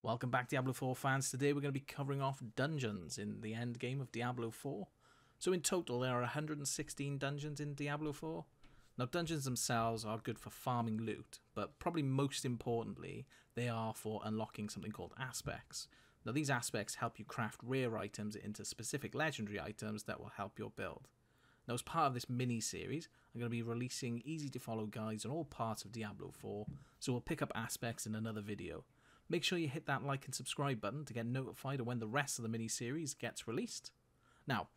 Welcome back Diablo 4 fans. Today we're going to be covering off dungeons in the end game of Diablo 4. So in total there are 116 dungeons in Diablo 4. Now dungeons themselves are good for farming loot, but probably most importantly they are for unlocking something called aspects. Now these aspects help you craft rare items into specific legendary items that will help your build. Now as part of this mini series I'm going to be releasing easy to follow guides on all parts of Diablo 4, so we'll pick up aspects in another video. Make sure you hit that like and subscribe button to get notified of when the rest of the mini-series gets released. Now,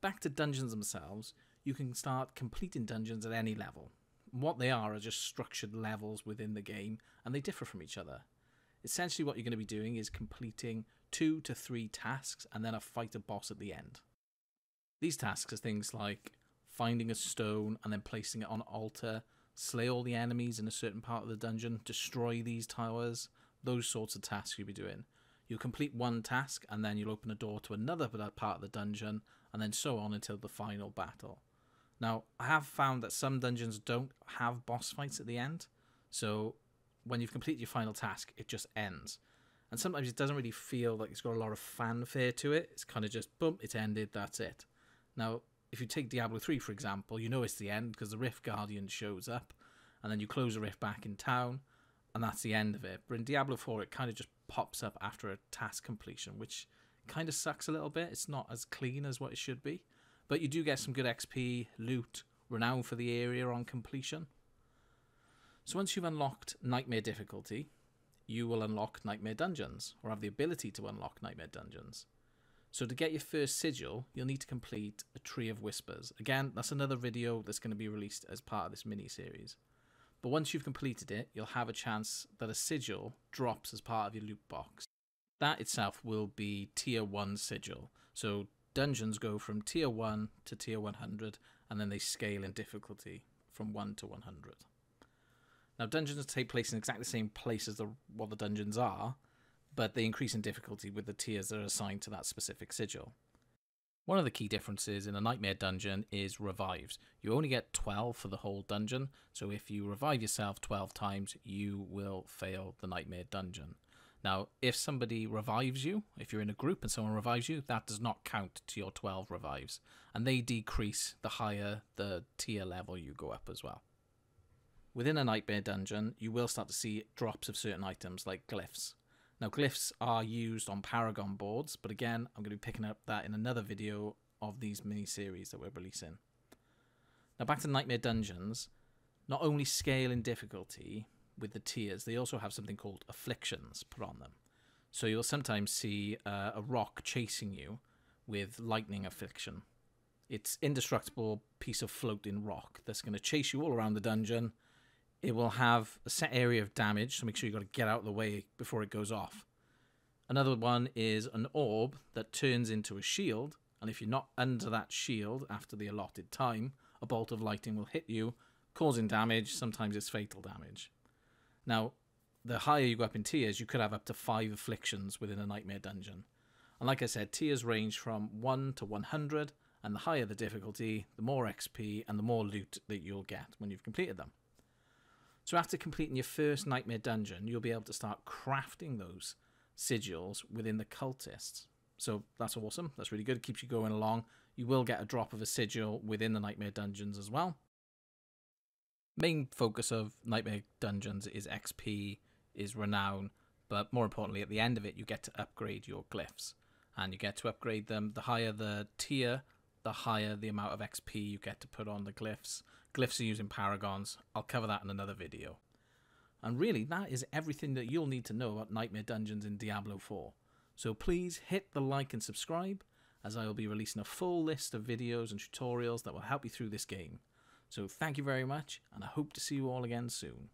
back to dungeons themselves, you can start completing dungeons at any level. What they are are just structured levels within the game, and they differ from each other. Essentially what you're going to be doing is completing two to three tasks and then a fight a boss at the end. These tasks are things like finding a stone and then placing it on altar, slay all the enemies in a certain part of the dungeon, destroy these towers, those sorts of tasks you'll be doing. You'll complete one task and then you'll open a door to another part of the dungeon and then so on until the final battle. Now, I have found that some dungeons don't have boss fights at the end, so when you've completed your final task, it just ends. And sometimes it doesn't really feel like it's got a lot of fanfare to it. It's kind of just, boom, it's ended, that's it. Now, if you take Diablo 3, for example, you know it's the end because the Rift Guardian shows up, and then you close the Rift back in town, and that's the end of it. But in Diablo 4, it kind of just pops up after a task completion, which kind of sucks a little bit. It's not as clean as what it should be. But you do get some good XP, loot, renown for the area on completion. So once you've unlocked Nightmare difficulty, you will unlock Nightmare Dungeons, or have the ability to unlock Nightmare Dungeons. So to get your first sigil, you'll need to complete a Tree of Whispers. Again, that's another video that's going to be released as part of this mini-series. But once you've completed it, you'll have a chance that a sigil drops as part of your loot box. That itself will be tier 1 sigil. So dungeons go from tier 1 to tier 100 and then they scale in difficulty from 1 to 100. Now dungeons take place in exactly the same place as the, what the dungeons are, but they increase in difficulty with the tiers that are assigned to that specific sigil. One of the key differences in a Nightmare dungeon is revives. You only get 12 for the whole dungeon, so if you revive yourself 12 times, you will fail the Nightmare dungeon. Now, if somebody revives you, if you're in a group and someone revives you, that does not count to your 12 revives. And they decrease the higher the tier level you go up as well. Within a Nightmare dungeon, you will start to see drops of certain items like glyphs. Now glyphs are used on Paragon boards, but again, I'm going to be picking up that in another video of these mini-series that we're releasing. Now back to Nightmare Dungeons, not only scale in difficulty with the tiers, they also have something called afflictions put on them. So you'll sometimes see uh, a rock chasing you with lightning affliction. It's indestructible piece of floating rock that's going to chase you all around the dungeon it will have a set area of damage, so make sure you've got to get out of the way before it goes off. Another one is an orb that turns into a shield, and if you're not under that shield after the allotted time, a bolt of lightning will hit you, causing damage, sometimes it's fatal damage. Now, the higher you go up in tiers, you could have up to 5 afflictions within a Nightmare dungeon. And like I said, tiers range from 1 to 100, and the higher the difficulty, the more XP and the more loot that you'll get when you've completed them. So after completing your first Nightmare dungeon, you'll be able to start crafting those sigils within the cultists. So that's awesome. That's really good. It keeps you going along. You will get a drop of a sigil within the Nightmare dungeons as well. Main focus of Nightmare dungeons is XP, is renown, but more importantly, at the end of it, you get to upgrade your glyphs. And you get to upgrade them. The higher the tier, the higher the amount of XP you get to put on the glyphs. Glyphs are using paragons. I'll cover that in another video. And really, that is everything that you'll need to know about Nightmare Dungeons in Diablo 4. So please hit the like and subscribe, as I will be releasing a full list of videos and tutorials that will help you through this game. So thank you very much, and I hope to see you all again soon.